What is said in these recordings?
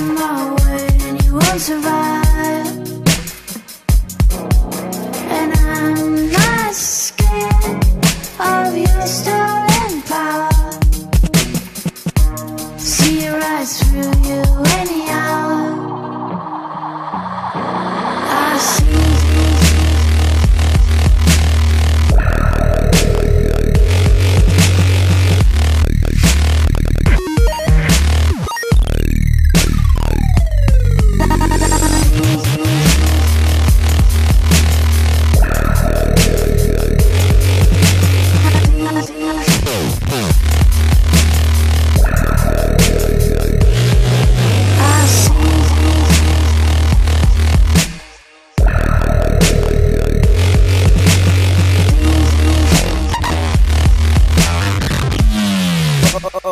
my way and you won't survive.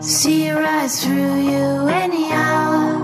see right through you anyhow.